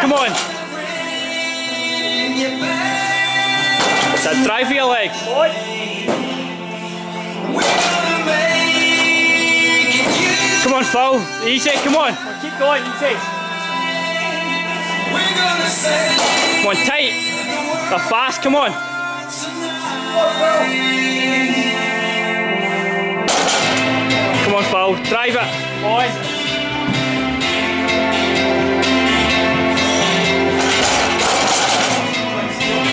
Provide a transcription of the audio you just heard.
come on. So drive your leg. Come on, Phil. Easy, come on. Keep going, easy. Come on, tight. But fast, come on. Come on, Phil. Drive it. Boys,